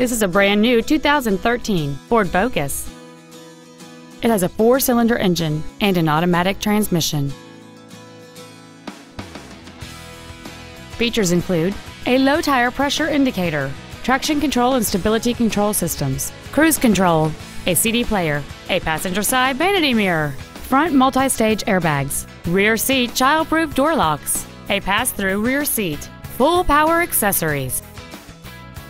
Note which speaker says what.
Speaker 1: This is a brand new 2013 Ford Focus. It has a four-cylinder engine and an automatic transmission. Features include a low tire pressure indicator, traction control and stability control systems, cruise control, a CD player, a passenger side vanity mirror, front multi-stage airbags, rear seat child-proof door locks, a pass-through rear seat, full power accessories.